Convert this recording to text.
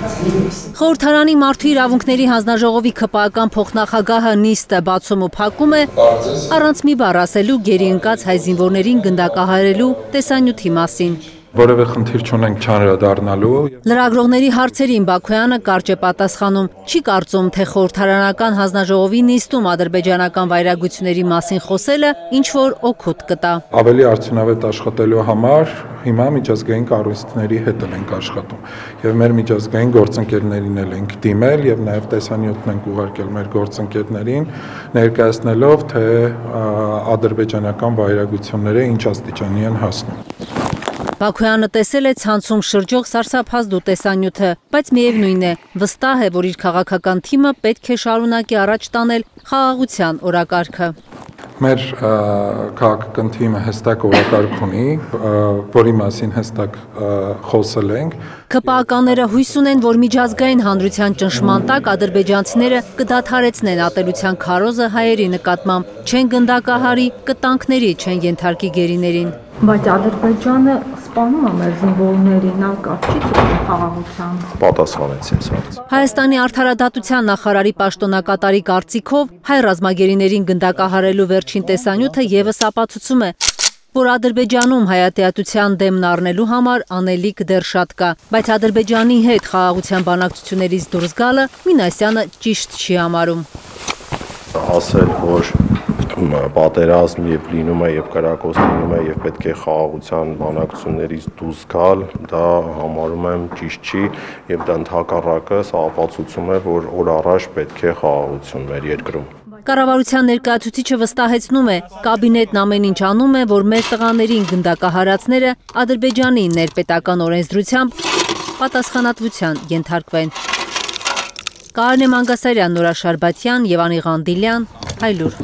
Խորհրդարանի մարդու իրավունքների հանձնաժողովի քպական փոխնախագահը նիստը բացում ու փակում է առանց մի բառ ասելու գերի ընկած հայ զինվորներին գնդակահարելու տեսանյութի մասին որևէ խնդիր չունենք չանդրադառնալու։ Լրագրողների հարցերին Բաքոյանը կարճ է պատասխանում։ Չի կարծում, թե խորհրդարանական հանձնաժողովի նիստում ադրբեջանական վայրագությունների մասին խոսելը ինչ որ օգուտ կտա։ Ավելի արդյունավետ աշխատելու համար հիմա միջազգային կառույցների հետ ենք աշխատում եւ մեր միջազգային գործընկերներին էլ ենք դիմել եւ նաեւ տեսանյութն ենք ուղարկել մեր գործընկերներին ներկայացնելով թե ադրբեջանական վայրագությունները ինչ աստիճանի են հասնում։ Բաքոյանը տեսել է ցանցում շրջող սարսափազդու տեսանյութը, բայց միևնույն է, վստահ է, որ իր քաղաքական թիմը պետք է շարունակի առաջ տանել խաղաղության օրակարգը մեր քաղաքական թիմը հստակ օրակարգ ունի, որի մասին հստակ խոսել ենք։ ԿՊԱ-ականները հույս ունեն, որ միջազգային հանրության ճնշման տակ ադրբեջանցիները կդադարեցնեն ատելության քարոզը հայերի նկատմամբ, չեն գնդակահարի, կտանքների չեն ենթարկի գերիներին։ Բայց Ադրբեջանը սպանում է մեր զինվորներին, նա կարճի ծրում խաղաղության։ Պատասխանեցին սարց։ Հայաստանի արդարադատության նախարարի պաշտոնակատարի կարծիքով հայ ռազմագերիներին գնդակահարելու վերջին տեսանյութը եւս ապացուցում է, որ Ադրբեջանում հայատեատության դեմն առնելու համար անելիք դեռ շատ կա, բայց Ադրբեջանի հետ խաղաղության բանակցություններից դուրս գալը Մինասյանը ճիշտ չի համարում։ Ասել, որ պատերազմ եւ լինում է եւ կրակոց լինում է եւ պետք է խաղաղության բանակցություններից դուրս գալ, դա համարում եմ ճիշտ չի եւ դա ընդհակառակը սա ապացուցում է, որ օր առաջ պետք է խաղաղություն մեր երկրում։ Կառավարության ներկայացուցիչը վստահեցնում է, կաբինետն ամեն ինչ անում է, որ մեր տղաներին գնդակահարածները Ադրբեջանի ներպետական օրենսդրությամբ պատասխանատվության ենթարկվեն։ Կարնե Մանգասարյան, Նորա Շարբաթյան, Եվանի Ղանդիլյան, Հայլուր